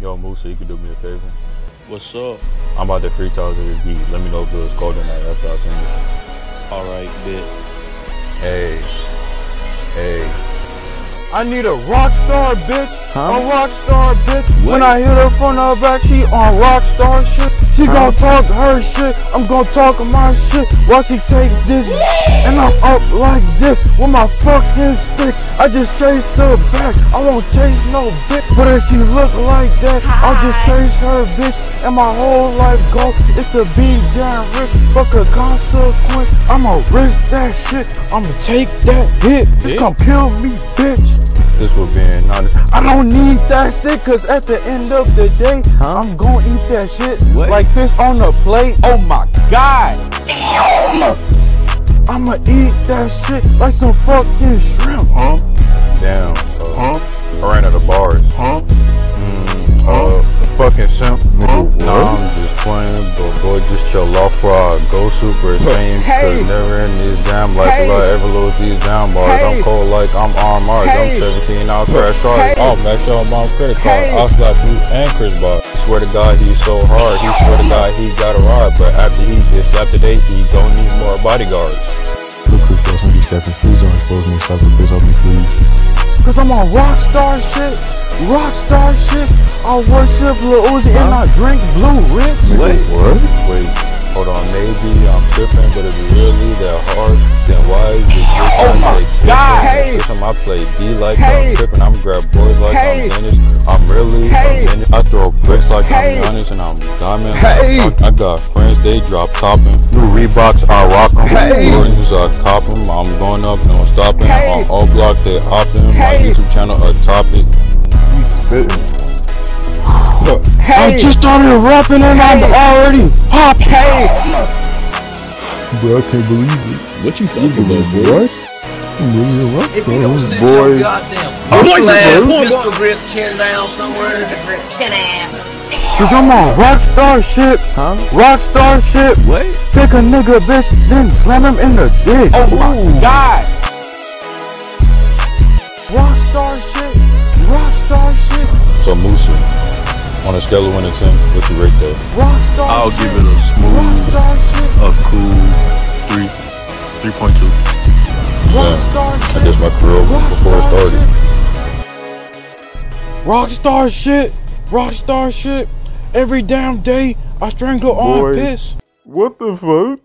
Yo, Musa, you can do me a favor. What's up? I'm about to freestyle to this beat. Let me know if it was cold or not after I finish. All right, bit. Hey, hey. I need a rock star bitch, Huh? a rock star bitch. When I hit her from the back, she on rock star shit. She gon' talk her shit, I'm gon' talk my shit. While she take this, and I'm up like this with my fucking stick. I just chase her back, I won't chase no bitch. But if she look like that, I'll just chase her bitch. And my whole life goal is to be damn rich. Fuck a consequence, I'ma risk that shit. I'ma take that hit. This Yeah. gon' kill me, bitch. This was being honest. I don't need that stick, cause at the end of the day, Huh? I'm gonna eat that shit What? like this on a plate. Oh my God! I'ma eat that shit like some fucking shrimp. Huh? Damn. Uh, I ran out of bars. Huh? Mm, uh, Fucking simp. Nah, I'm just playing, but boy, just chill off bro. I go super saiyan, Hey. cause never in these damn life Hey. will I ever lose these down bars. Hey. I'm cold like I'm armored. Hey. I'm 17, I'll crash cars. Hey. I'll max out my credit card. Hey. I'll slap you and Chris Bar. Swear to God, he's so hard. He swear to God, he got a ride. But after he gets slapped today, he gon' need more bodyguards. Look quick, guys. I'm just stepping. Please don't expose me. Stop it. Please help me, please. Cause I'm on rockstar shit. Rockstar shit. I worship Lil Uzi and I drink Blue Ritz. Wait, What? Wait, hold on, maybe I'm tripping, but if it really that hard, play D like Hey. I'm tripping, I'm grab boys like Hey. I'm Dennis. I'm really Hey. a minute. I throw bricks like Hey. I'm Giannis and I'm diamond. Hey. I, I got friends, they drop topping. New Reeboks, I rock rock 'em. Hey. Jordans, I cop 'em. I'm going up, no stopping. Hey. On all block, they hopping. My Hey. YouTube channel, a topic. He's spitting. I just started rapping and I'm already pop. Hey. Bro, I can't believe it. What you talking about, boy? If you don't sit boy. your goddamn I'm pussy like, ass bro. pistol grip chin down somewhere. Grip chin ass. Cause I'm on rockstar shit. Huh? Rockstar shit. What? Take a nigga bitch, then slam him in the dick. Oh my God! Rockstar shit. Rockstar shit. So Musa, on a scale of 1 to 10, what you rate that? Rockstar I'll shit. give it a smooth, Rockstar shit. a cool three, three point two. Rockstar I shit. guess my career was before it started. Rockstar shit. Rockstar shit. Every damn day I strangle Boy. armpits. What the fuck?